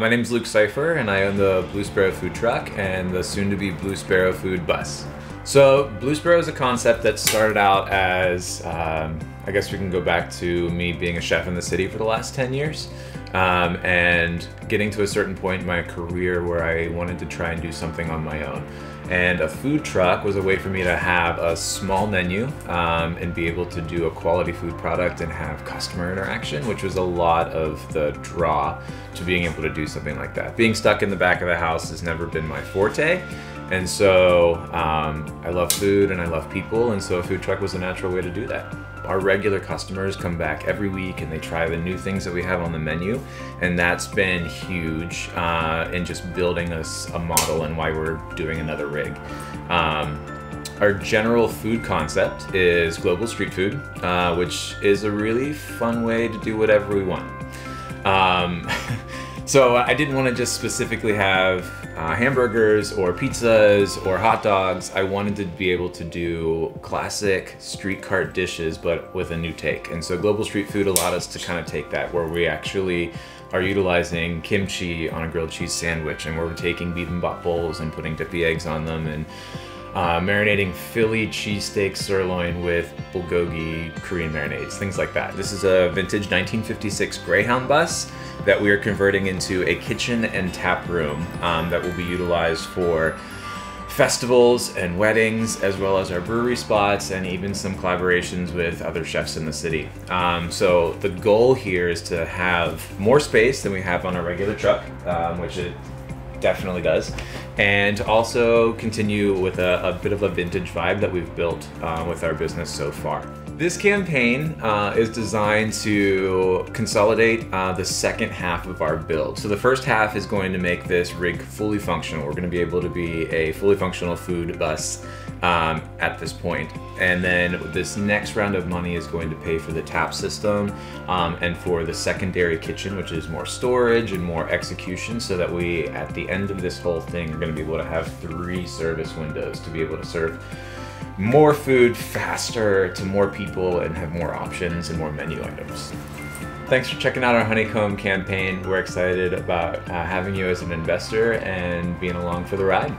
My name is Luke Cypher, and I own the Blue Sparrow food truck and the soon-to-be Blue Sparrow food bus. So, Blue Sparrow is a concept that started out as, um, I guess we can go back to me being a chef in the city for the last 10 years, um, and getting to a certain point in my career where I wanted to try and do something on my own. And a food truck was a way for me to have a small menu um, and be able to do a quality food product and have customer interaction, which was a lot of the draw to being able to do something like that. Being stuck in the back of the house has never been my forte. And so um, I love food and I love people, and so a food truck was a natural way to do that. Our regular customers come back every week and they try the new things that we have on the menu, and that's been huge uh, in just building us a model and why we're doing another rig. Um, our general food concept is global street food, uh, which is a really fun way to do whatever we want. Um, so I didn't want to just specifically have uh, hamburgers or pizzas or hot dogs. I wanted to be able to do classic street cart dishes, but with a new take. And so Global Street Food allowed us to kind of take that, where we actually are utilizing kimchi on a grilled cheese sandwich, and we're taking bibimbap bowls and putting dippy eggs on them, and uh, marinating Philly cheesesteak sirloin with bulgogi Korean marinades, things like that. This is a vintage 1956 Greyhound bus that we are converting into a kitchen and tap room um, that will be utilized for festivals and weddings, as well as our brewery spots and even some collaborations with other chefs in the city. Um, so the goal here is to have more space than we have on a regular truck, um, which it definitely does, and also continue with a, a, bit of a vintage vibe that we've built uh, with our business so far. This campaign uh, is designed to consolidate uh, the second half of our build. So the first half is going to make this rig fully functional. We're going to be able to be a fully functional food bus um, at this point. And then this next round of money is going to pay for the tap system um, and for the secondary kitchen, which is more storage and more execution so that we, at the end of this whole thing, are going to be able to have three service windows to be able to serve more food faster to more people and have more options and more menu items. Thanks for checking out our Honeycomb campaign. We're excited about uh, having you as an investor and being along for the ride.